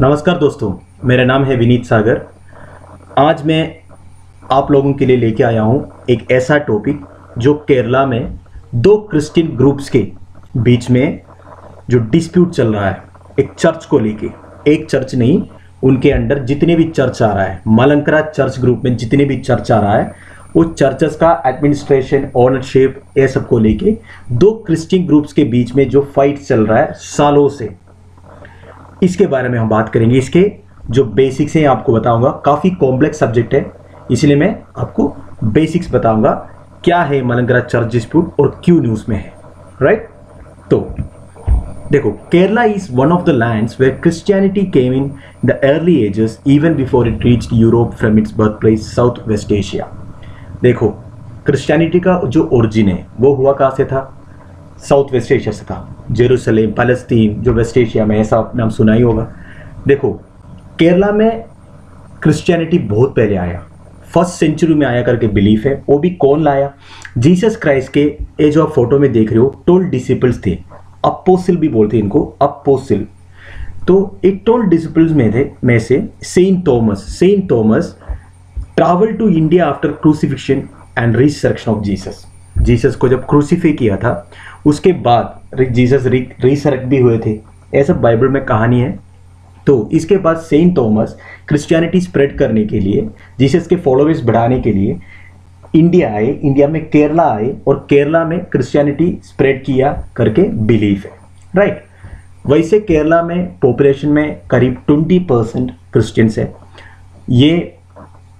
नमस्कार दोस्तों, मेरा नाम है विनीत सागर। आज मैं आप लोगों के लिए लेके आया हूँ एक ऐसा टॉपिक जो केरला में दो क्रिश्चियन ग्रुप्स के बीच में जो डिस्प्यूट चल रहा है, एक चर्च को लेके। एक चर्च नहीं, उनके अंडर जितने भी चर्च आ रहा है, मलंकरा चर्च ग्रुप में जितने भी चर्च आ रहा है, वो चर्चेस का एडमिनिस्ट्रेशन ओनरशिप ये सबको लेके दो क्रिश्चियन ग्रुप्स के बीच में जो फाइट चल रहा है सालों से। इसके बारे में हम बात करेंगे। इसके जो बेसिक्स हैं, आपको बताऊँगा। काफ़ी कॉम्प्लेक्स सब्जेक्ट है। इसलिए मैं आपको बेसिक्स बताऊँगा। क्या है मलंगरा चर्च डिस्प्यूट और क्यों न्यूज़ में है? राइट तो देखो Kerala is one of the lands where Christianity came in the early ages even before it reach Europe from its birth place south west Asia देखो क्रिश्चियनिटी का जो ओरिजिन है, वो हुआ कहाँ से था? साउथ वेस्ट एशिया से था। जेरूसलेम फलस्तीन जो वेस्ट एशिया में ऐसा नाम सुना ही होगा। देखो, केरला में क्रिश्चियनिटी बहुत पहले आया। फ़र्स्ट सेंचुरी में आया करके बिलीफ है, वो भी कौन लाया? जीसस क्राइस्ट के, ये जो आप फ़ोटो में देख रहे हो टोल डिसिपल्स थे। अपोसिल भी बोलते हैं इनको अपोसिल तो एक टोल डिसिपल्स में थे, में से Saint Thomas Saint Thomas travel to India after crucifixion and resurrection of Jesus Jesus को जब क्रूसीफाई किया था उसके बाद जीसस रिसरेक्ट भी हुए थे। ऐसा बाइबल में कहानी है। तो इसके बाद सेंट थॉमस क्रिश्चियनिटी स्प्रेड करने के लिए जीसस के फॉलोअर्स बढ़ाने के लिए इंडिया आए इंडिया में केरला आए और केरला में क्रिश्चियनिटी स्प्रेड किया करके बिलीफ है। राइट वैसे केरला में पॉपुलेशन में करीब 20 परसेंट क्रिश्चियंस है। ये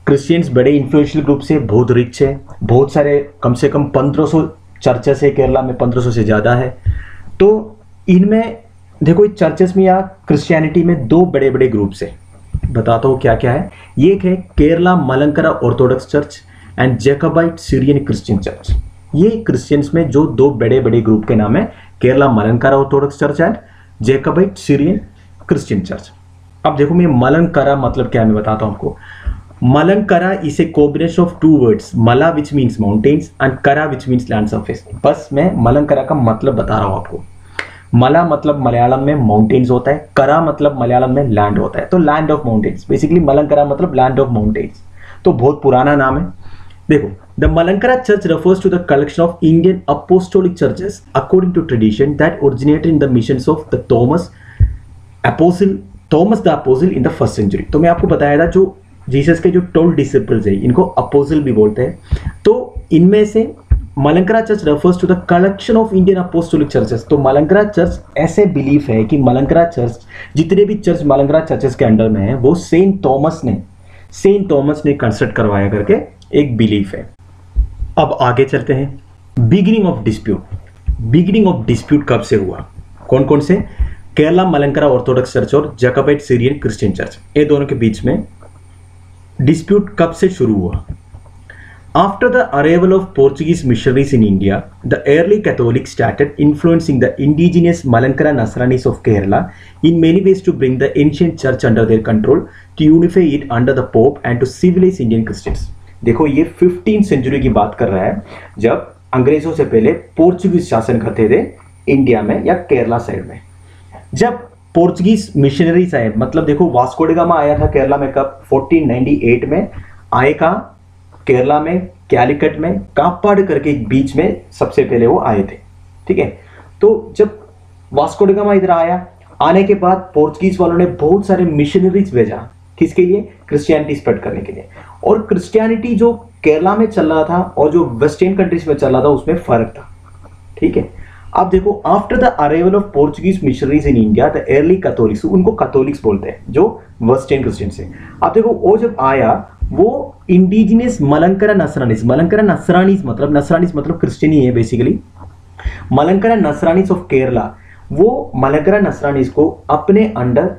क्रिश्चियंस बड़े इन्फ्लुएंशियल ग्रुप से बहुत रिच है। बहुत सारे कम से कम 1500 चर्चेस है केरला में 1500 से ज़्यादा है। तो इनमें, देखो, इस चर्चेस में या क्रिश्चियनिटी में दो बड़े बड़े ग्रुप्स है। बताता हूँ क्या क्या है। ये एक है Kerala Malankara Orthodox Church and Jacobite Syrian Christian Church. ये क्रिश्चियंस में जो दो बड़े बड़े ग्रुप के नाम है, Kerala Malankara Orthodox Church and Jacobite Syrian Christian Church. अब देखो, मैं मलंकरा मतलब क्या मैं बताता हूँ आपको। Malankara is a combination of two words mala which means mountains and करा विच मीन्स लैंड सर्फेस बस मैं मलंकरा का मतलब बता रहा हूँ आपको। मला मतलब मलयालम में माउंटेन्स होता है करा मतलब मलयालम में लैंड होता है। तो land of mountains basically Malankara मतलब लैंड ऑफ़ माउंटेन्स तो बहुत पुराना नाम है। देखो the Malankara church refers to the collection of Indian apostolic churches according to tradition that originated in the missions of the Thomas Apostle Thomas the apostle in the first century तो मैं आपको बताया था जो जीसस के जो टोल्व disciples है, इनको अपोजल भी बोलते हैं। तो इनमें से Malankara church refers to the collection of Indian apostolic churches तो मलंकरा चर्च ऐसे बिलीफ है कि मलंकरा चर्च जितने भी चर्च मलंकरा चर्चेस के अंडर में है, वो सेंट थॉमस ने सेंट थॉमस ने कंस्ट्रक्ट करवाया करके एक बिलीफ है। अब आगे चलते हैं। Beginning of dispute beginning of dispute कब से हुआ? कौन कौन से? केरला मलंकरा ऑर्थोडॉक्स चर्च और जैकबाइट सीरियन क्रिश्चियन चर्च ये दोनों के बीच में डिस्प्यूट कब से शुरू हुआ? After the arrival of Portuguese missionaries in India the early Catholic started influencing the indigenous Malankara Nasranis of Kerala in many ways to bring the ancient church under their control to unify it under the pope and to civilise Indian Christians देखो, ये fifteen century की बात कर रहा है, जब अंग्रेज़ों से पहले पोर्चुगीज शासन करते थे इंडिया में या केरला साइड में। जब पोर्चुगीज मिशनरीज आए। मतलब देखो वास्कोडिगामा आया था केरला में कब? 1498 में। आए कहा? केरला में कैलिकट में, कापाड़ करके एक बीच में सबसे पहले वो आए थे। ठीक है? तो जब वास्कोडिगामा इधर आया, आने के बाद पोर्चुगीज वालों ने बहुत सारे मिशनरीज भेजा। किसके लिए? क्रिश्चियनिटी स्प्रेड करने के लिए। और क्रिश्चियनिटी जो केरला में चल रहा था और जो वेस्टर्न कंट्रीज़ में चल रहा था, उसमें फ़र्क था। ठीक है? अब देखो after the arrival of Portuguese missionaries in India the early Catholics उनको कैथोलिक्स बोलते हैं, जो वेस्टर्न क्रिश्चियन से अब देखो, वो जब आया, वो इंडिजिनियस मलंकरा नसरानीस मलंकरा नसरानीस मतलब नसरानीस मतलब क्रिश्चियन ही है बेसिकली मलंकरा नसरानीस ऑफ़ केरला वो मलंकरा नसरानीस को अपने अंडर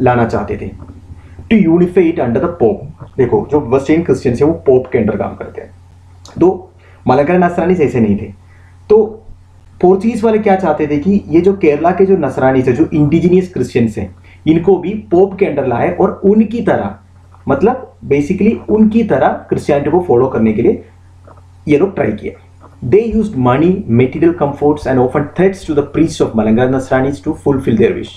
लाना चाहते थे to unify it under the pope देखो, जो वेस्टर्न क्रिश्चियन है, वो पोप के अंडर काम करते हैं। तो मलंकरा नसरानीस ऐसे नहीं थे। तो पोर्चुगीज वाले क्या चाहते थे कि ये जो केरला के जो नसरानी है जो इंडिजिनियस क्रिश्चियंस हैं, इनको भी पोप के अंडर लाए और उनकी तरह मतलब बेसिकली उनकी तरह क्रिश्चियनिटी को फॉलो करने के लिए ये लोग ट्राई किया they use money material comforts and often threats to the priest of Malankara Nasranis to fulfil their wish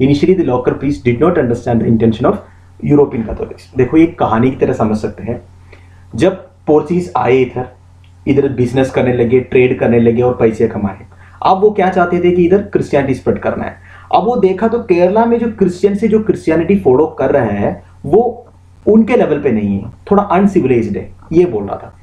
initially the local priest did not understand the intention of European Catholics देखो, ये कहानी की तरह समझ सकते हैं। जब पोर्चुगीज आए इधर इधर बिज़नेस करने लगे ट्रेड करने लगे और पैसे कमाए। अब वो क्या चाहते थे कि इधर क्रिश्चियनिटी स्प्रेड करना है? अब वो देखा तो केरला में जो क्रिश्चियन से जो क्रिश्चियनिटी फॉलो कर रहे हैं, वो उनके लेवल पे नहीं है। थोड़ा अनसिविलाइज्ड है, ये बोल रहा था।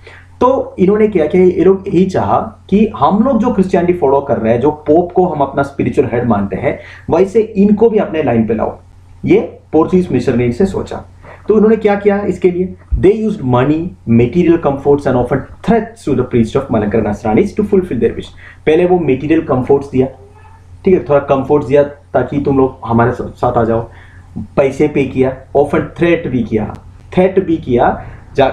तो इन्होंने क्या किया? ये लोग यही चाहा कि हम लोग जो क्रिश्चियनिटी फॉलो कर रहे हैं, जो पोप को हम अपना स्पिरिचुअल हेड मानते हैं, वैसे इनको भी अपने लाइन पे लाओ। ये पोर्चुगीज मिशनरी से सोचा। तो उन्होंने क्या किया इसके लिए? They use money material comforts and offer threats to the priest of Malankara Nasranis to fulfil their wish पहले वो मेटीरियल कंफर्ट्स दिया। ठीक है, थोड़ा कंफर्ट्स दिया ताकि तुम लोग हमारे साथ आ जाओ। पैसे पे किया ऑफ़र थ्रेट भी किया। थ्रेट भी किया जा,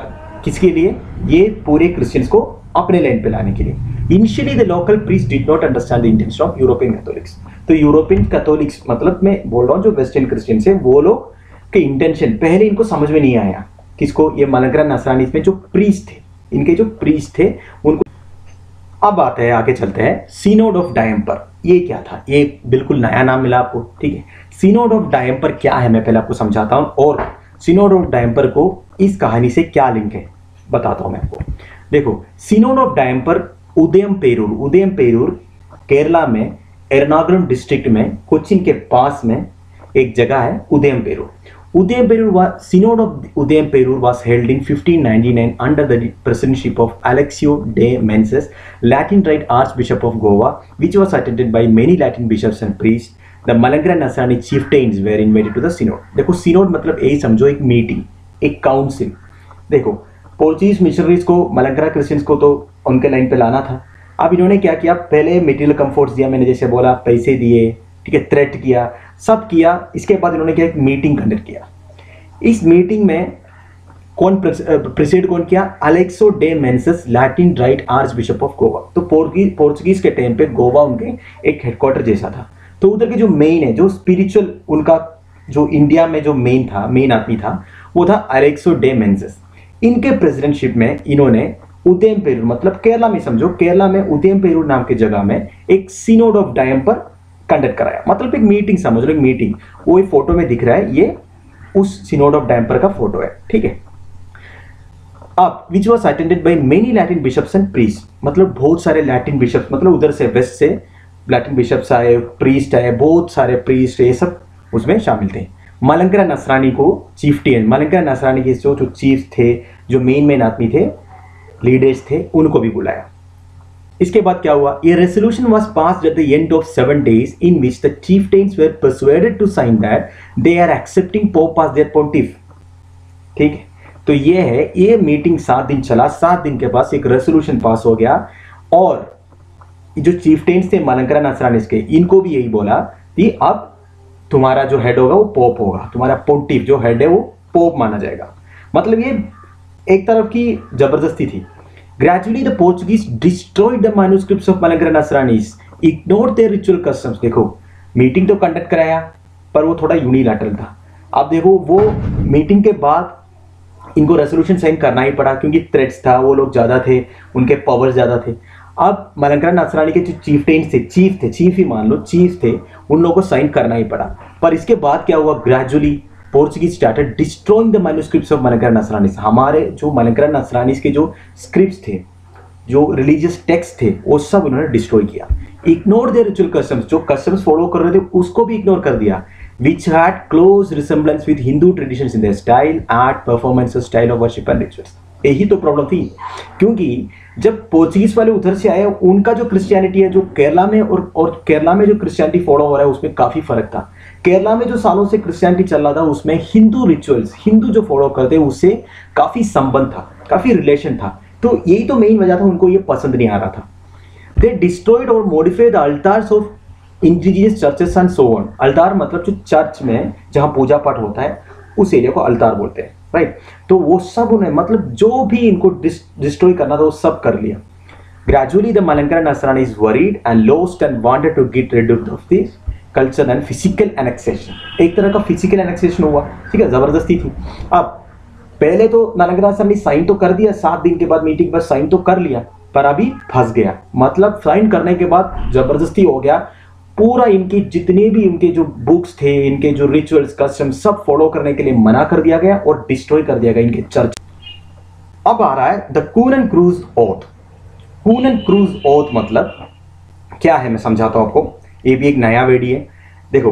किसके लिए? ये पूरे क्रिश्चियंस को अपने लाइन पे लाने के लिए। Initially the local priest did not understand the intention of European Catholics तो यूरोपियन कैथोलिक्स मतलब मैं बोल रहा हूँ जो वेस्टर्न क्रिश्चियंस है, वो लोग के इंटेंशन पहले इनको समझ में नहीं आया किसको ये मलंगरा नसरानी में जो प्रीस्ट थे, इनके जो प्रीस्ट थे, उनको अब आते हैं, आगे चलते हैं सीनोड ऑफ़ डायम्पर ये क्या था? ये बिल्कुल नया नाम मिला आपको, ठीक है? सीनोड ऑफ़ डायम्पर क्या है? मैं पहले आपको समझाता हूँ, और सीनोड ऑफ़ डायम्पर को इस कहानी से क्या लिंक है, बताता हूँ मैं आपको। देखो सीनोड ऑफ़ डायम्पर उदयम पेरूर उदयम पेरूर केरला में, एर्नाकुलम डिस्ट्रिक्ट में कोचिन के पास में एक जगह है उदयम Perur. Udayamperur was, Synod of Udayamperur was held in 1599 under the presidency of Alexio de Menses, Latin Rite Archbishop of Goa, which was attended by many Latin bishops and priests. The Malankara Nasrani chieftains were invited to the synod. देखो synod मतलब यही समझो एक meeting एक council देखो Portuguese missionaries को Malankara Christians को तो उनके लाइन पे लाना था अब इन्होंने क्या किया पहले मटेरियल कंफर्ट्स दिया मैंने जैसे बोला पैसे दिए ठीक है थ्रेट किया सब किया, इसके बाद इन्होंने क्या, एक मीटिंग कंडक्ट किया। इस मीटिंग में कौन प्रेसिडेंट कौन किया? Aleixo de Menezes Latin rite archbishop of Goa तो पोर्चुगीज के टाइम पे गोवा उनके एक हेडक्वार्टर जैसा था। तो उधर के जो मेन है, जो स्पिरिचुअल उनका जो इंडिया में जो मेन था मेन आदमी था, वो था अलेक्सो डे मेंसस इनके प्रेसिडेंटशिप में इन्होंने उदयम पेरूर मतलब केरला में समझो, केरला में उदयम पेरूर नाम की जगह में एक सीनोड ऑफ़ डायम पर कंडक्ट कराया। मतलब एक मीटिंग समझ लो एक मीटिंग वो एक फ़ोटो में दिख रहा है, ये उस सिनोड ऑफ़ डैम्पर का फ़ोटो है, ठीक है? अब which was attended by many Latin bishops and priest मतलब बहुत सारे लैटिन बिशप्स मतलब उधर से वेस्ट से लैटिन बिशप्स आए प्रीस्ट आए, बहुत सारे प्रीस्ट ये सब उसमें शामिल थे। मलंकरा नसरानी को चीफ टी मलंकरा नसरानी के जो जो चीफ थे, जो मेन मेन आदमी थे लीडर्स थे, उनको भी बुलाया। इसके बाद क्या हुआ? ये resolution was passed at the end of seven days in which the chieftains were persuaded to sign that they are accepting pope as their pontiff ठीक है? तो ये है, ये मीटिंग सात दिन चला। सात दिन के पास एक रेसोल्यूशन पास हो गया और जो चीफ टेन्स थे, मलंकरा नसरानिस के इनको भी यही बोला कि अब तुम्हारा जो हेड होगा, वो पोप होगा। तुम्हारा पोंटिफ जो हेड है, वो पोप माना जाएगा। मतलब ये एक तरफ़ की ज़बरदस्ती थी। Gradually, the Portuguese destroyed the manuscripts of Malankara Nasranis, ignored their ritual customs. देखो मीटिंग तो कंडक्ट कराया पर वो थोड़ा यूनिलैटरल था। अब देखो वो मीटिंग के बाद इनको रेजोल्यूशन साइन करना ही पड़ा क्योंकि थ्रेट्स था वो लोग ज़्यादा थे उनके पावर ज़्यादा थे। अब मलंकरा नसरानी के जो चीफ टेंस थे चीफ थे चीफ ही मान लो चीफ थे उन लोगों को साइन करना ही पड़ा। पर इसके बाद क्या हुआ? Gradually Portuguese started destroying the manuscripts of Malankara Nasranis हमारे जो मलंकर नसरानीस के जो स्क्रिप्ट थे जो रिलीजियस टेक्स्ट थे वो सब उन्होंने डिस्ट्रॉय किया। इग्नोर द रिचुअल कस्टम्स जो कस्टम्स फॉलो कर रहे थे उसको भी इग्नोर कर दिया। Which had close resemblance with Hindu traditions in their style, art, performance, style of worship and rituals. यही तो प्रॉब्लम थी। क्योंकि जब पोर्चुगीज वाले उधर से आए उनका जो क्रिश्चियनिटी है जो केरला में और और केरला में जो क्रिश्चियनिटी फॉलो हो रहा है उसमें काफ़ी फ़र्क था। केरला में जो सालों से क्रिश्चियनिटी चल रहा था, उसमें हिंदू रिचुअल्स हिंदू जो फॉलो करते, उससे काफ़ी संबंध था, काफ़ी रिलेशन था। तो यही तो मेन वजह था, उनको ये पसंद नहीं आ रहा था। दे डिस्ट्रॉयड और modified altars of indigenous churches and so on altar मतलब जो चर्च में, जहाँ पूजा पाठ होता है, उस एरिया को अल्तार बोलते हैं राइट तो वो सब उन्हें मतलब जो भी इनको डिस्ट्रॉय करना था, वो सब कर लिया। Gradually the Malankara Nasrani is worried and lost and wanted to get rid of this culture and physical annexation एक तरह का फ़िज़िकल एनेक्सेशन हुआ। ठीक है? ज़बरदस्ती थी। अब, पहले तो नालंदा सर ने साइन तो कर दिया, सात दिन के बाद मीटिंग पर साइन तो कर लिया, पर अभी फंस गया। मतलब साइन करने के बाद ज़बरदस्ती हो गया। पूरा इनकी, जितने भी इनके जो बुक्स थे, इनके जो रिचुअल्स कस्टम सब फॉलो करने के लिए मना कर दिया गया और डिस्ट्रॉय कर दिया गया इनके चर्च अब आ रहा है the Coons and cross oath Coons and cross oath मतलब क्या है? मैं समझाता हूँ आपको। ये भी एक नया वेडी है। देखो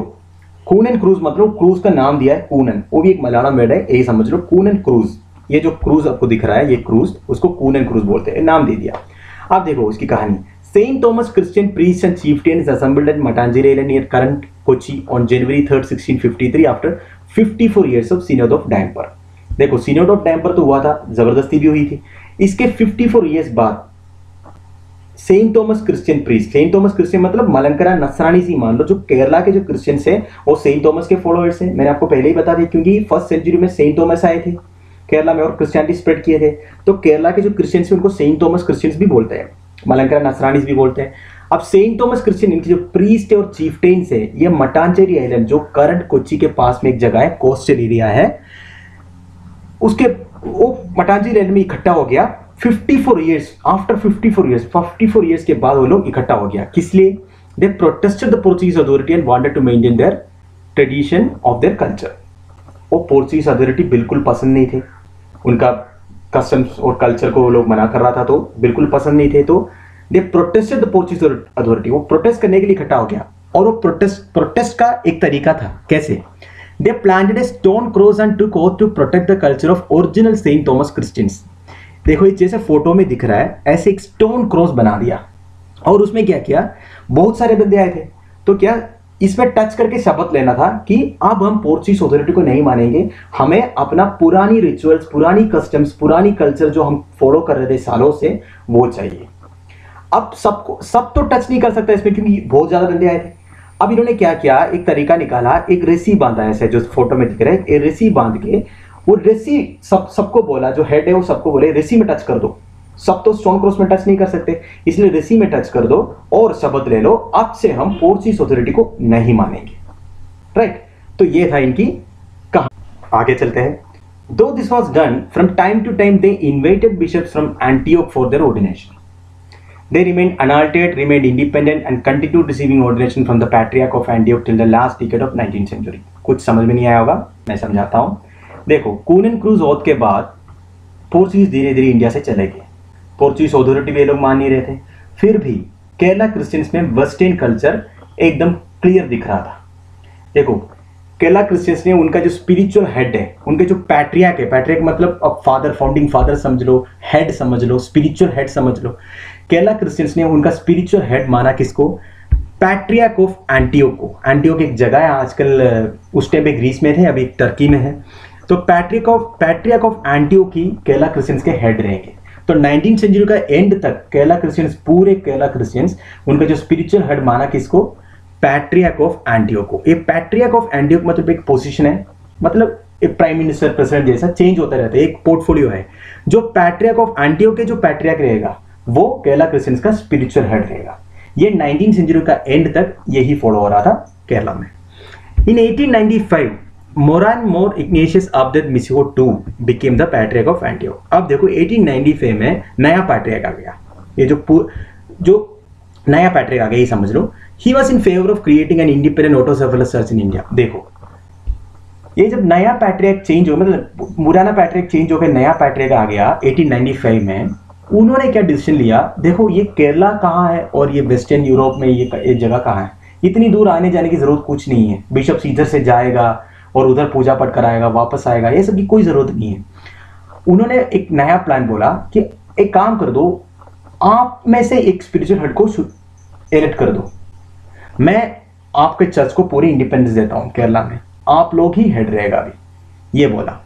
कून एंड क्रूज मतलब क्रूज का नाम दिया है कूनन। वो भी एक मलयालम वर्ड है यही समझ लो। कून एंड क्रूज ये जो क्रूज आपको दिख रहा है ये क्रूज उसको कून एंड क्रूज बोलते हैं नाम दे दिया। आप देखो उसकी कहानी। Saint Thomas Christian Saint Thomas Christian priests and chieftains assembled at Matanjiri Island near current Kochi on January 3rd, 1653 after 54 years of Synod of Damper. देखो सिनोड ऑफ़ डैम्पर तो हुआ था ज़बरदस्ती भी हुई थी। इसके 54 इयर्स बाद Saint Thomas Christian priest Saint Thomas Christian मतलब मलंकरा नसरानी सी मान लो, जो केरला के जो क्रिश्चियंस हैं, वो सेंट थॉमस के फॉलोअर्स हैं। मैंने आपको पहले ही बता दिया, क्योंकि फ़र्स्ट सेंचुरी में सेंट थॉमस आए थे, केरला में और क्रिश्चियनिटी स्प्रेड किए थे। तो केरला के जो क्रिश्चियंस हैं, उनको सेंट थॉमस क्रिश्चियंस भी बोलते हैं, मलंकरा नसरानीस भी बोलते हैं। अब सेंट थॉमस क्रिश्चियन इनकी जो प्रीस्ट और चीफटेन्स है, ये मटांचेरी आइलैंड जो करंट कोची के पास में एक जगह है कोस्टल एरिया है, उसके, वो मटांचेरी आइलैंड में इकट्ठा हो गया। 54 इयर्स आफ्टर 54 इयर्स 54 इयर्स के बाद वो लोग इकट्ठा हो गया। किस लिए? They protested the Portuguese authority and wanted to maintain their tradition of their culture वो पोर्चुगीज अथॉरिटी बिल्कुल पसंद नहीं थे। उनका कस्टम्स और कल्चर को वो लोग मना कर रहा था तो बिल्कुल पसंद नहीं थे। तो they protested the Portuguese authority वो प्रोटेस्ट करने के लिए इकट्ठा हो गया। और वो प्रोटेस्ट प्रोटेस्ट का एक तरीका था। कैसे? They planted a stone cross and to oath to protect the culture of original Saint Thomas Christians देखो, ये जैसे फ़ोटो में दिख रहा है, ऐसे एक स्टोन क्रॉस बना दिया। और उसमें क्या किया? बहुत सारे बंदे आए थे। तो क्या इसमें टच करके शपथ लेना था कि अब हम पोर्चुगीज अथॉरिटी को नहीं मानेंगे। हमें अपना पुरानी रिचुअल्स पुरानी कस्टम्स पुरानी कल्चर जो हम फॉलो कर रहे थे सालों से, वो चाहिए। अब सबको, सब तो टच नहीं कर सकता इसमें क्योंकि बहुत ज़्यादा बंदे आए थे। अब इन्होंने क्या किया? एक तरीका निकाला, एक रेसी बांधा ऐसे जो फ़ोटो में दिख रहा है रेसी बाँध के वो रेसी सब सबको बोला जो हेड है वो सबको बोले रेसी में टच कर दो। सब तो स्टोन क्रॉस में टच नहीं कर सकते। इसलिए रेसी में टच कर दो और शब्द ले लो अब से हम पोर्चुगीज अथॉरिटी को नहीं मानेंगे। राइट तो ये था इनकी कहा आगे चलते हैं। Though this was done from time to time they invited bishop from Antioch for their ordination They remained unaltered, remained independent, and continued receiving ordination from the Patriarch of Antioch till the last decade of 19th century. कुछ समझ में नहीं आया होगा? मैं समझाता हूँ। देखो कूनन क्रूज ओथ के बाद पोर्चुगीज धीरे धीरे इंडिया से चले गए। पोर्चुगीज अथॉरिटी भी लोग मान नहीं रहे थे। फिर भी केरला क्रिश्चियंस में वेस्टर्न कल्चर एकदम क्लियर दिख रहा था। देखो केरला क्रिश्चियंस ने उनका जो स्पिरिचुअल हेड है, उनके जो पैट्रियाक है पैट्रियाक मतलब अब फादर फाउंडिंग फादर समझ लो हेड समझ लो स्पिरिचुअल हेड समझ लो। केरला क्रिश्चियंस ने उनका स्पिरिचुअल हेड माना किसको? पैट्रियाक ऑफ़ एंटियोक को। एंटियोक एक जगह है, आजकल उस टाइम पे ग्रीस में थे, अभी टर्की में है। तो patriarch of, patriarch of Antioch he Kerala Christians के हेड रहेंगे। तो नाइनटीन सेंचुरी का एंड तक केरला क्रिश्चियंस पूरे केरला क्रिश्चियंस उनका जो स्पिरिचुअल हेड माना किसको? पैट्रियाक ऑफ़ एंटियोको ये पैट्रियाक ऑफ़ एंटियोक मतलब एक पोजीशन है। मतलब एक प्राइम मिनिस्टर प्रेसिडेंट जैसा चेंज होता रहता है, एक पोर्टफोलियो है। जो पैट्रियाक ऑफ़ एंटियोक के जो पैट्रियाक रहेगा, वो केरला क्रिश्चियंस का स्पिरिचुअल हेड रहेगा। ये नाइनटीन सेंचुरी का एंड तक यही फॉलो हो रहा था केरला में। In 1895 Moran Mor Ignatius Abded Mshiho two became the patriarch of Antioch अब देखो 1895 में नया पैट्रियक आ गया। ये जो जो नया पैट्रियक आ गया ये समझ लो। He was in favour of creating an independent autocephalous church in India देखो ये जब नया पैट्रियक चेंज हो मतलब पुराना पैट्रियक चेंज होकर नया पैट्रियक आ गया 1895 में उन्होंने क्या डिसीज़न लिया? देखो ये केरला कहाँ है और ये वेस्टर्न यूरोप में ये, ये जगह कहाँ है? इतनी दूर आने जाने की ज़रूरत कुछ नहीं है। बिशप सीधर से जाएगा और उधर पूजा पाठ कराएगा वापस आएगा ये सब की कोई ज़रूरत नहीं है उन्होंने एक नया प्लान बोला कि एक काम कर दो आप में से एक स्पिरिचुअल हेड को इलेक्ट कर दो मैं आपके चर्च को पूरी इंडिपेंडेंस देता हूँ केरला में आप लोग ही हेड रहेगा अभी ये बोला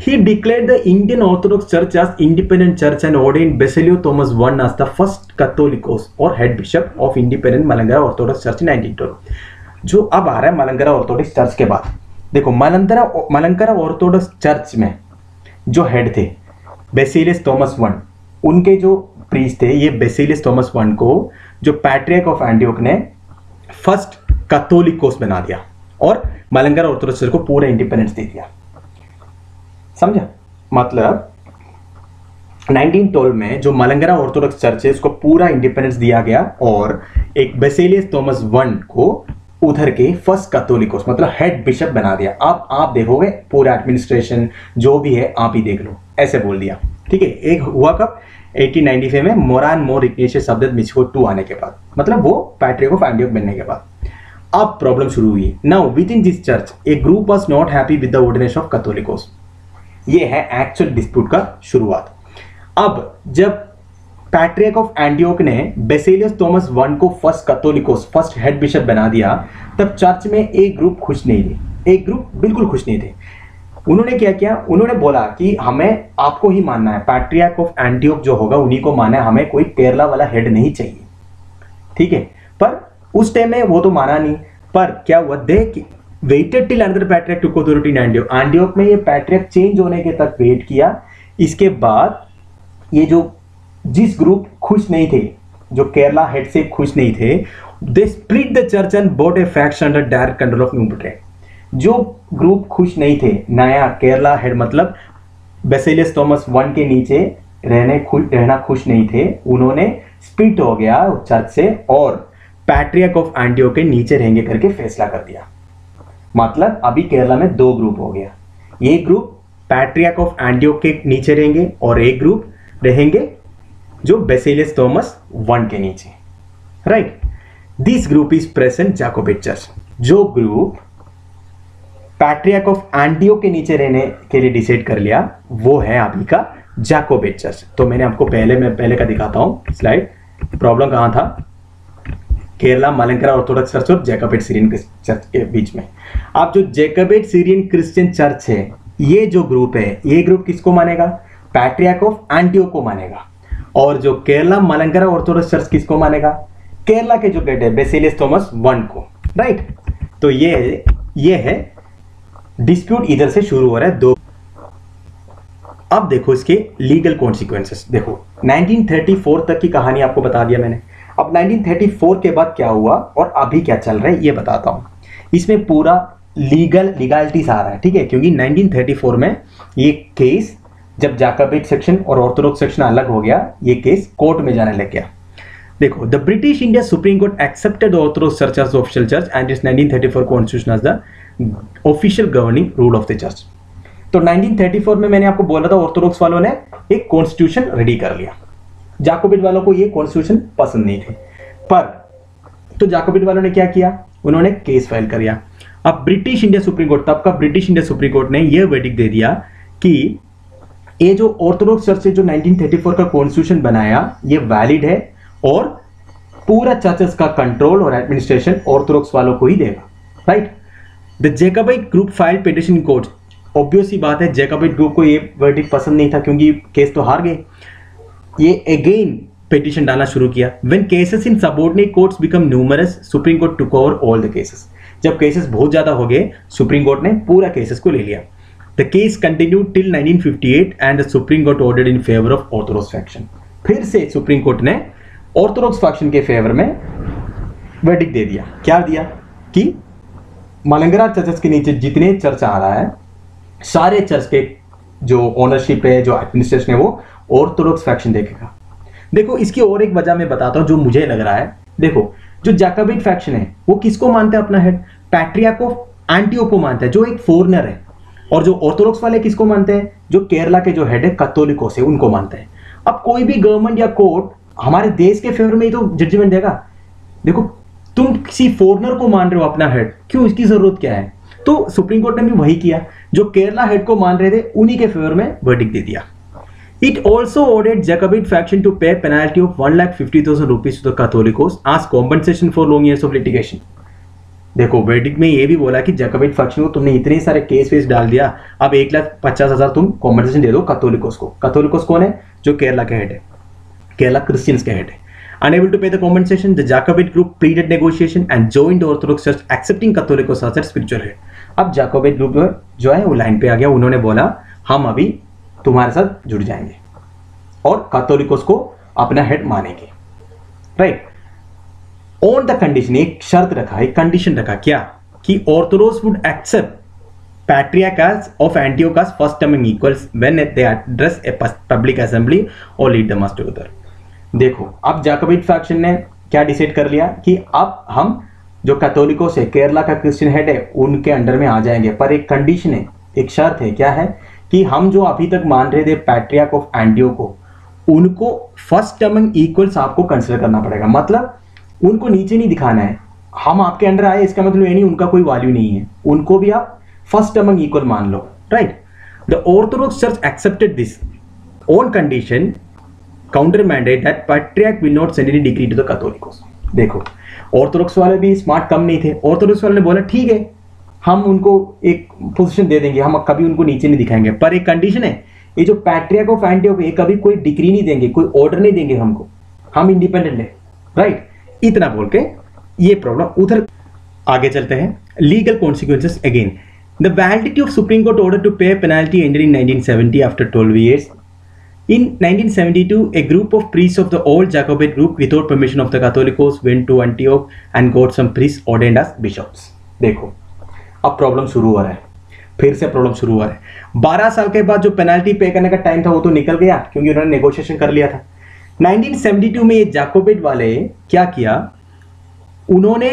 He declared the Indian Orthodox Church as independent church and ordained Basilio Thomas I as the first Catholicos or head bishop of independent Malankara Orthodox Church in 1912. जो अब आ रहा है मलंगरा ऑर्थोडॉक्स चर्च के बाद देखो मलंगरा मलंगरा ऑर्थोडॉक्स चर्च में जो हेड थे बेसिलियस थॉमस वन उनके जो प्रीस थे, ये बेसिलियस थॉमस वन को जो पैट्रियक ऑफ़ एंटियोक ने फ़र्स्ट कैथोलिक कोर्स बना दिया और मलंगरा ऑर्थोडॉक्स चर्च को पूरा इंडिपेंडेंस दे दिया। समझा? मतलब 1912 में जो मलंगरा ऑर्थोडॉक्स चर्च है, उसको पूरा इंडिपेंडेंस दिया गया और एक बेसेलियस थॉमस वन को उधर के फ़र्स्ट कैथोलिकोस मतलब हेड बिशप बना दिया। अब आप देखोगे, पूरा एडमिनिस्ट्रेशन जो भी है, आप ही देख लो। ऐसे बोल दिया। ठीक है, एक हुआ कब? 1895 में मोरान मोर इग्नेशियस शब्द मिचको टू आने के बाद। मतलब वो पैट्रिक ऑफ़ एंडियोक बनने के बाद। अब प्रॉब्लम शुरू हुई। Now within this church a group was not happy with the ordination of Catholicos ये है एक्चुअल डिस्प्यूट का शुरुआत। अब जब पैट्रिक ऑफ़ एंडियोक ने बेसेलियस थॉमस वन को first Catholicos, first head bishop बना दिया, तब चर्च में एक ग्रुप खुश नहीं थे। एक ग्रुप बिल्कुल खुश नहीं थे। उन्होंने क्या किया? उन्होंने बोला कि हमें आपको ही मानना है पैट्रियाक ऑफ़ एंटियोक जो होगा, उन्हीं को मानना है, हमें कोई केरला वाला हेड नहीं चाहिए। ठीक है? पर उस टाइम में वो तो माना नहीं। पर क्या हुआ? देख waited till another patriarch took authority in Antioch Antioch में ये पैट्रियक चेंज होने के तक वेट किया। इसके बाद ये जो जिस ग्रुप खुश नहीं थे, जो केरला हेड से खुश नहीं थे they split the church and bought a faction under direct control of new जो ग्रुप खुश नहीं थे, नया केरला हेड मतलब बेसेलियस थॉमस वन के नीचे रहने खुश रहना खुश नहीं थे, उन्होंने स्प्लिट हो गया चर्च से और पैट्रियक ऑफ़ एंटियो के नीचे रहेंगे करके फैसला कर दिया। मतलब अभी केरला में दो ग्रुप हो गया। एक ग्रुप पैट्रियक ऑफ़ एंटियो के नीचे रहेंगे और एक ग्रुप रहेंगे जो बेसिलियस थॉमस वन के नीचे। Right this group is present Jacobite church जो ग्रुप पैट्रियक ऑफ़ एंटियो के नीचे रहने के लिए डिसाइड कर लिया, वो है अभी का जैकोबिट चर्च तो मैंने आपको पहले, मैं पहले का दिखाता हूँ स्लाइड प्रॉब्लम कहाँ था? केरला, मलंकरा ऑर्थोडॉक्स चर्च और जैकोबिट सीरियन चर्च के बीच में। आप जो जैकोबिट सीरियन क्रिश्चियन चर्च है, ये जो ग्रुप है, ये ग्रुप किसको मानेगा? पैट्रियाक ऑफ़ एंटियो को मानेगा। और जो केरला मलंकरा ऑर्थोडॉक्स चर्च किसको मानेगा? केरला के जो गेट है बेसिलियस थॉमस वन को राइट तो ये ये है डिस्प्यूट इधर से शुरू हो रहा है, दो अब देखो इसके लीगल कॉन्सिक्वेंसेस देखो 1934 तक की कहानी आपको बता दिया मैंने। अब 1934 के बाद क्या हुआ और अभी क्या चल रहा है, ये बताता हूँ। इसमें पूरा लीगल लीगलिटीज आ रहा है, ठीक है? क्योंकि 1934 में ये केस जब जाकाबिट सेक्शन और ऑर्थोडॉक्स सेक्शन अलग हो गया, ये केस कोर्ट में जाने लग गया। देखो the British India Supreme Court accepted Orthodox church as official church and its 1934 constitution as the official governing rule of the church तो 1934 में मैंने आपको बोला था ऑर्थोडॉक्स वालों ने एक कॉन्स्टिट्यूशन रेडी कर लिया। जाकोबिट वालों को ये कॉन्स्टिट्यूशन पसंद नहीं थे। पर तो जाकोबिट वालों ने क्या किया? उन्होंने केस फ़ाइल कर दिया अब ब्रिटिश इंडिया सुप्रीम कोर्ट तब का ब्रिटिश इंडिया सुप्रीम कोर्ट ने यह वेडिक दे दिया कि ये जो ऑर्थोडॉक्स चर्च से जो 1934 का कॉन्स्टिट्यूशन बनाया, ये वैलिड है और पूरा चर्चेस का कंट्रोल और एडमिनिस्ट्रेशन ऑर्थोडॉक्स वालों को ही देगा right the Jacobite group file petition court obvious ही बात है जेकबाइट ग्रुप को ये वर्डिक पसंद नहीं था क्योंकि केस तो हार गए। ये अगेन पिटिशन डालना शुरू किया। When cases in subordinate courts become numerous Supreme Court to cover all the cases जब केसेस बहुत ज़्यादा हो गए सुप्रीम कोर्ट ने पूरा केसेस को ले लिया। The case continue till 1958 and the Supreme Court ordered in favour of Orthodox faction फिर से सुप्रीम कोर्ट ने ऑर्थोडॉक्स फैक्शन के फेवर में वर्डिक दे दिया। क्या दिया? कि मलंगरा चर्चेस के नीचे जितने चर्च आ रहा है, सारे चर्च के जो ओनरशिप है, जो एडमिनिस्ट्रेशन है, वो ऑर्थोडॉक्स फैक्शन देखेगा। देखो, इसकी और एक वजह मैं बताता हूँ जो मुझे लग रहा है। देखो, जो जैकबिट फैक्शन है, वो किसको मानते हैं अपना हेड पैट्रिया को एंटियो को मानता है, जो एक फॉरनर है। और जो ऑर्थोडॉक्स वाले किसको मानते हैं? जो केरला के जो हेड है कത്തോलिको से उनको मानते हैं। अब कोई भी गवर्नमेंट या कोर्ट हमारे देश के फेवर में ही तो जजमेंट देगा। देखो तुम किसी फॉरनर को मान रहे हो अपना हेड क्यों? इसकी ज़रूरत क्या है? तो सुप्रीम कोर्ट ने भी वही किया। जो केरला हेड को मान रहे थे उन्हीं के फेवर में वर्डिक दे दिया। It also ordered Jacobite faction to pay penalty of 1,50,000 rupees to the Catholicos as compensation for long years of litigation. देखो वेडिक में ये भी बोला कि जैकोबिट फैक्शन को तुमने इतने सारे केस वेस डाल दिया, अब एक लाख पचास हज़ार तुम कॉम्पनसेशन दे दो कैथोलिकोस को। कैथोलिकोस कौन है? जो केरला के हेड है। केरला क्रिश्चियंस के हेड है। Unable to pay the compensation, the jacobite group pleaded negotiation and joined orthodox church, accepting catholicos as their spiritual head. अब जैकोबिट ग्रुप जो है वो लाइन पे आ गया। उन्होंने बोला, हम अभी तुम्हारे साथ जुड़ जाएँगे और कैथोलिकोस को अपना हेड मानेंगे. राइट ऑन द कंडीशन, एक शर्त रखा, एक कंडीशन रखा, क्या? कि Orthodox would accept patriarchs of Antiochus first among equals when they address a public assembly or lead the mass together. देखो, अब जाकोबिट फैक्शन ने क्या डिसाइड कर लिया कि अब हम जो कैथोलिकों से केरला का क्रिश्चियन हेड है, उनके अंडर में आ जाएँगे। पर एक कंडीशन है, एक शर्त है, क्या है? कि हम जो अभी तक मान रहे थे पैट्रियाक ऑफ़ एंडियो को, उनको फ़र्स्ट अमंग इक्वल्स आपको कंसिडर करना पड़ेगा। मतलब उनको नीचे नहीं दिखाना है। हम आपके अंडर आए, इसका मतलब ये नहीं, उनका कोई वैल्यू नहीं है। उनको भी आप फ़र्स्ट अमंग इक्वल मान लो right the Orthodox church accepted this on condition counter mandate that patriarch will not send any degree to the Catholicos देखो ऑर्थोडॉक्स वाले भी स्मार्ट कम नहीं थे। ऑर्थोडॉक्स वाले ने बोला, ठीक है, हम उनको एक पोजीशन दे देंगे। हम कभी उनको नीचे नहीं दिखाएँगे। पर एक कंडीशन है, ये जो पैट्रिया ऑफ़ एंटियोक ये कभी कोई डिग्री नहीं देंगे, कोई ऑर्डर नहीं देंगे हमको। हम इंडिपेंडेंट है राइट इतना बोल के ये प्रॉब्लम उधर आगे चलते हैं। Legal consequences again the validity of Supreme Court order to pay penalty ended in 1970 after 12 years. In 1972, a group of priests of the old Jacobite group, without permission of the Catholicos, went to Antioch and got some priests ordained as bishops. देखो अब problem शुरू हो रहा है। फिर से problem शुरू हुआ है। बारह साल के बाद जो पेनल्टी पे करने का टाइम था वो तो निकल गया क्योंकि उन्होंने नेगोशिएशन कर लिया था। 1972 में ये जाकोबिट वाले क्या किया? उन्होंने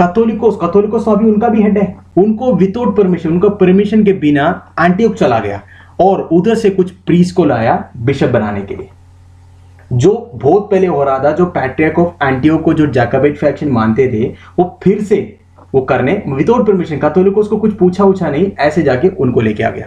कथोलिकोस कथोलिकोस अभी उनका भी हेड है। उनको विदाउट परमिशन उनको परमिशन के बिना एंटीओक चला गया और उधर से कुछ प्रीस को लाया बिशप बनाने के लिए। जो बहुत पहले हो रहा था, जो पैट्रियक ऑफ़ एंटीओ को जो जैकोबिट फैक्शन मानते थे, वो फिर से वो करने विदाउट परमिशन कैथोलिकोस को कुछ पूछा उछा नहीं, ऐसे जाके उनको लेके आ गया।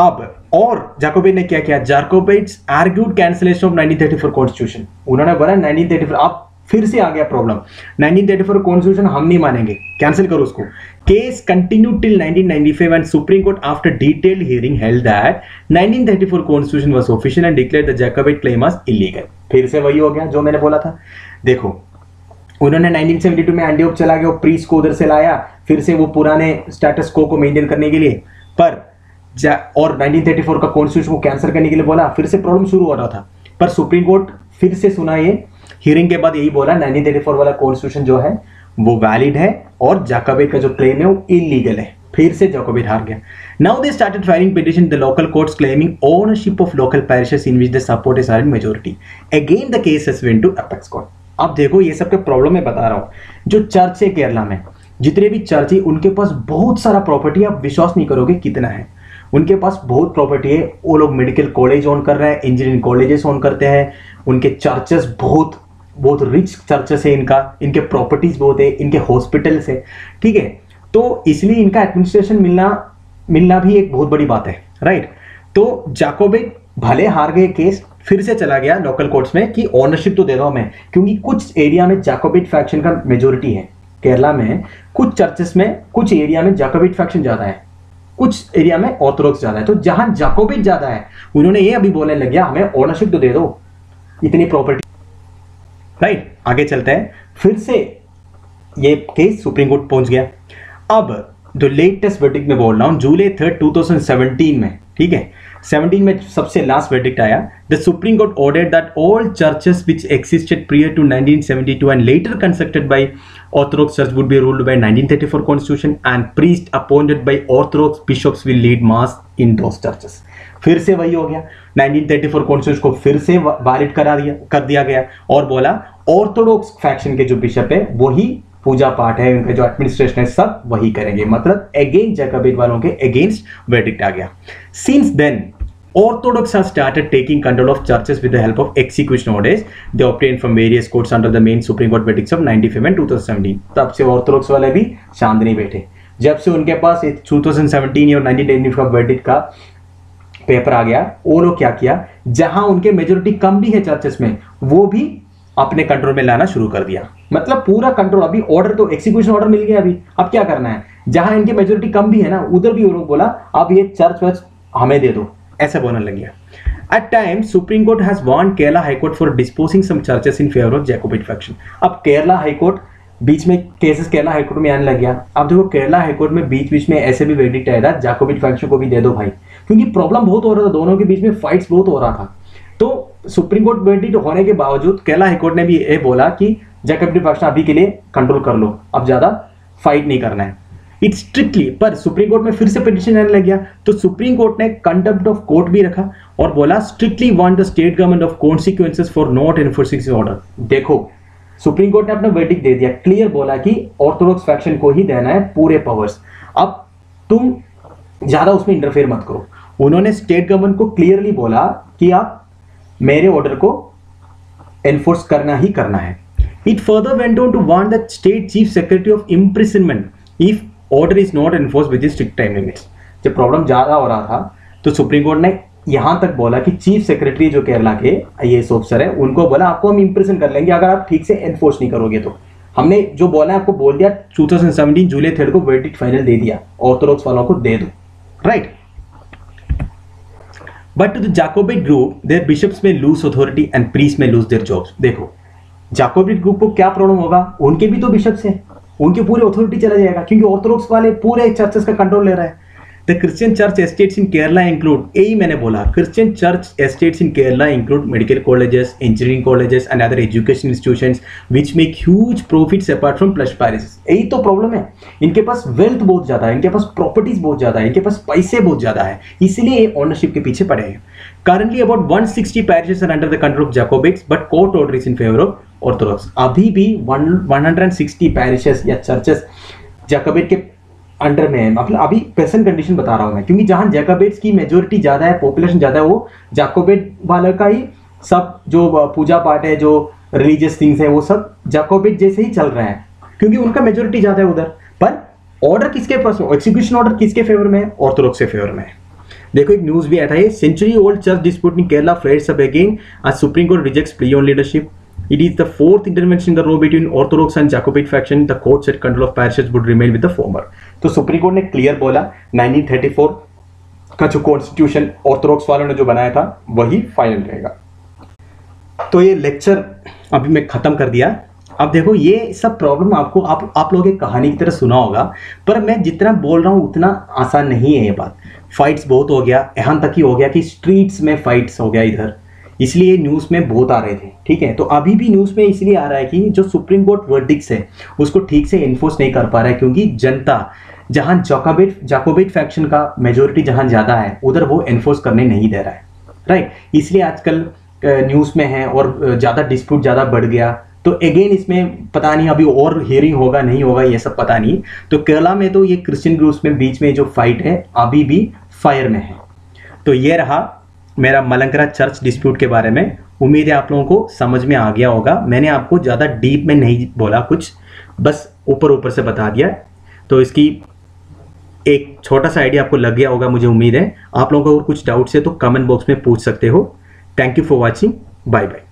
अब, और जाकोबेट ने क्या किया? Jacobites argued cancellation of 1934 constitution उन्होंने बोला 1934 अब फिर से आ गया प्रॉब्लम 1934 कॉन्स्टिट्यूशन हम नहीं मानेंगे. कैंसिल करो उसको. Case continue till 1995 and Supreme Court after detailed hearing held that 1934 constitution was official and declared the Jacobite claim as illegal फिर से वही हो गया जो मैंने बोला था। देखो, उन्होंने 1972 में एंडियोक चला गया प्रीस को उधर से लाया, फिर से वो पुराने स्टेटस को को मेंटेन करने के लिए। पर और 1934 का कॉन्स्टिट्यूशन को कैंसिल करने के लिए बोला, फिर से प्रॉब्लम शुरू हो रहा था। पर सुप्रीम कोर्ट फिर से सुना ये हियरिंग के बाद यही बोला 1934 वाला कॉन्स्टिट्यूशन जो है, वो वैलिड है और जाकोबिट का जो क्लेम है वो इलीगल है। फिर से जाकोबिट हार गया। Now they started filing petition the local courts claiming ownership of local parishes in which the support is are in majority again the case has went to apex court अब देखो, ये सब के प्रॉब्लम मैं बता रहा हूँ। जो चर्च है केरला में, जितने भी चर्च है उनके पास बहुत सारा प्रॉपर्टी आप विश्वास नहीं करोगे कितना है। उनके पास बहुत प्रॉपर्टी है। वो लोग मेडिकल कॉलेज ऑन कर रहे हैं इंजीनियरिंग कॉलेजेस ऑन करते हैं। उनके चर्चेस बहुत बहुत रिच चर्चेस है इनका। इनके प्रॉपर्टीज़ बहुत है, इनके हॉस्पिटल्स है। ठीक है? तो इसलिए इनका एडमिनिस्ट्रेशन मिलना मिलना भी एक बहुत बड़ी बात है राइट तो जाकोबिक भले हार गए केस फिर से चला गया लोकल कोर्ट्स में कि ओनरशिप तो दे दो मैं, क्योंकि कुछ एरिया में जाकोबिट फैक्शन का मेजोरिटी है। केरला में कुछ चर्चेस में, कुछ एरिया में जाकोबिट फैक्शन ज़्यादा है। कुछ एरिया में ऑर्थोडॉक्स ज़्यादा है। तो जहाँ जाकोबिट ज़्यादा है, उन्होंने ये अभी बोलने लग गया, हमें ओनरशिप तो दे दो, इतनी प्रॉपर्टी राइट आगे चलते हैं। फिर से ये केस सुप्रीम कोर्ट पहुँच गया। अब जो लेटेस्ट वर्डिक में बोल रहा हूँ, जुलाई थर्ड 2017 में, ठीक है? 17 में सबसे लास्ट वेडिक्ट आया। The Supreme Court order that all churches which existed prior to 1972 and later constructed by Orthodox church would be ruled by 1934 constitution and priest appointed by Orthodox bishops will lead mass in those churches फिर से वही हो गया। 1934 constitution को फिर से valid करा दिया कर दिया गया और बोला ऑर्थोडॉक्स फैक्शन के जो बिशप है, वही पूजा पाठ है उनका जो एडमिनिस्ट्रेशन है, सब वही करेंगे। मतलब अगेंस्ट जैकबिट वालों के अगेंस्ट वेडिक्ट आ गया। Since then Orthodox have started taking control of churches with the help of execution orders. They obtained from various courts under the main Supreme Court verdicts of 95 and 2017. तब से Orthodox वाले भी शांत नहीं बैठे। जब से उनके पास 2017 और 1990 का वर्डिक्ट का पेपर आ गया वो लोग क्या किया? जहाँ उनके मेजोरिटी कम भी है चर्चेस में, वो भी अपने कंट्रोल में लाना शुरू कर दिया। मतलब पूरा कंट्रोल अभी ऑर्डर तो एक्सिक्यूशन ऑर्डर मिल गया अभी। अब क्या करना है? जहाँ इनकी मेजोरिटी कम भी है ना, उधर भी लोग बोला, अब ये चर्च वर्च हमें दे दो। ऐसा बोलने लग गया। At time Supreme Court has warned Kerala High Court for disposing some churches in favour of Jacobite faction अब केरला हाईकोर्ट बीच में केसेस केरला हाईकोर्ट में आने लग गया। अब देखो केरला हाईकोर्ट में बीच बीच में ऐसे भी वेडिक्ट आया था जैकोबिट फैक्शन को भी दे दो भाई। क्योंकि प्रॉब्लम बहुत हो रहा था, दोनों के बीच में फाइट्स बहुत हो रहा था। तो सुप्रीम कोर्ट वर्डिक्ट होने के बावजूद केरला हाईकोर्ट ने भी ये बोला कि जैकब डिफेक्शन अभी के लिए कंट्रोल कर लो। अब ज़्यादा फाइट नहीं करना है। इट स्ट्रिक्टली पर सुप्रीम कोर्ट में फिर से पिटिशन आने लग गया। तो सुप्रीम कोर्ट ने कंडक्ट ऑफ़ कोर्ट भी रखा और बोला strictly want the state government of consequences for not enforcing order देखो सुप्रीम कोर्ट ने अपना वेटिक दे दिया। क्लियर बोला कि ऑर्थोडॉक्स फैक्शन को ही देना है पूरे पावर्स अब तुम ज़्यादा उसमें इंटरफेयर मत करो। उन्होंने स्टेट गवर्नमेंट को क्लियरली बोला कि आप मेरे ऑर्डर को एनफोर्स करना ही करना है। It further went on to want the state chief secretary of imprisonment if order is not enforce with strict time limits जब प्रॉब्लम ज़्यादा हो रहा था तो सुप्रीम कोर्ट ने यहाँ तक बोला कि चीफ सेक्रेटरी जो केरला के आई ऑफिसर है, उनको बोला, आपको हम इंप्रेशन कर लेंगे अगर आप ठीक से एनफोर्स नहीं करोगे तो। हमने जो बोला है, आपको बोल दिया 2017 जुलाई थर्ड को वर्डिक्ट फाइनल दे दिया ऑर्थोडॉक्स वालों को दे दो। Right but to the Jacobite group their bishops may lose authority and priest may lose their jobs देखो जाकोबिट ग्रुप को क्या प्रॉब्लम होगा? उनके भी तो बिशप्स हैं। उनके पूरे अथॉरिटी चला जाएगा, क्योंकि ऑर्थोडॉक्स वाले पूरे चर्चेस का कंट्रोल ले रहा है। The Christian church estates in Kerala include यही मैंने बोला Christian church estates in Kerala include medical colleges engineering colleges and other education institutions which make huge profits apart from plus parish यही तो problem है। इनके पास वेल्थ बहुत ज़्यादा है, इनके पास प्रॉपर्टीज़ बहुत ज़्यादा है, इनके पास पैसे बहुत ज़्यादा है, इसलिए ये ऑनरशिप के पीछे पड़े हैं। Currently about 160 parishes are under the control of Jacobites, but court order is in favor of Orthodox. अभी भी 160 parishes या churches जैकोबिट के अंडर में है। मतलब अभी प्रेजेंट कंडीशन बता रहा हूँ मैं। क्योंकि जहाँ जैकोबिट्स की मेजोरिटी ज़्यादा है पॉपुलेशन ज़्यादा है, वो जैकोबिट वाले का ही सब जो पूजा पाठ है, जो रिलीजियस थिंग्स है, वो सब जैकोबेट जैसे ही चल रहे हैं। क्योंकि उनका मेजोरिटी ज़्यादा है उधर। पर ऑर्डर किसके पास एग्जीक्यूशन ऑर्डर किसके फेवर में है? ऑर्थोडॉक्स के फेवर में है। देखो, एक न्यूज़ भी आया था, ये century old church dispute in Kerala flares up again आज Supreme Court rejects plea on leadership It is the fourth intervention in the row between Orthodox and Jacobite faction. The court said control of parishes would remain with the former. तो supreme court ने clear बोला 1934 का जो constitution Orthodox वालों ने जो बनाया था, वही फाइनल रहेगा तो ये लेक्चर अभी मैं खत्म कर दिया अब देखो, ये सब प्रॉब्लम आपको, आप आप लोग एक कहानी की तरह सुना होगा, पर मैं जितना बोल रहा हूँ, उतना आसान नहीं है ये बात फाइट्स बहुत हो गया, यहाँ तक ही हो गया कि स्ट्रीट्स में फाइट्स हो गया इधर इसलिए न्यूज़ में बहुत आ रहे थे, ठीक है? तो अभी भी न्यूज़ में इसलिए आ रहा है कि जो सुप्रीम कोर्ट वर्डिक्स है, उसको ठीक से इन्फोर्स नहीं कर पा रहा है, क्योंकि जनता, जहाँ जोकाबिट जाकोबिट फैक्शन का मेजोरिटी जहाँ ज़्यादा है, उधर वो इन्फोर्स करने नहीं दे रहा है राइट इसलिए आजकल न्यूज़ में है और ज़्यादा डिस्प्यूट ज़्यादा बढ़ गया। तो अगेन इसमें पता नहीं अभी और हियरिंग होगा, नहीं होगा, ये सब पता नहीं। तो केरला में तो ये क्रिश्चियन ग्रुप्स में बीच में जो फाइट है, अभी भी फायर में है। तो ये रहा मेरा मलंकरा चर्च डिस्प्यूट के बारे में उम्मीद है आप लोगों को समझ में आ गया होगा। मैंने आपको ज़्यादा डीप में नहीं बोला कुछ, बस ऊपर ऊपर से बता दिया। तो इसकी एक छोटा सा आइडिया आपको लग गया होगा, मुझे उम्मीद है। आप लोगों को कुछ डाउट्स है तो कमेंट बॉक्स में पूछ सकते हो। Thank you for watching bye bye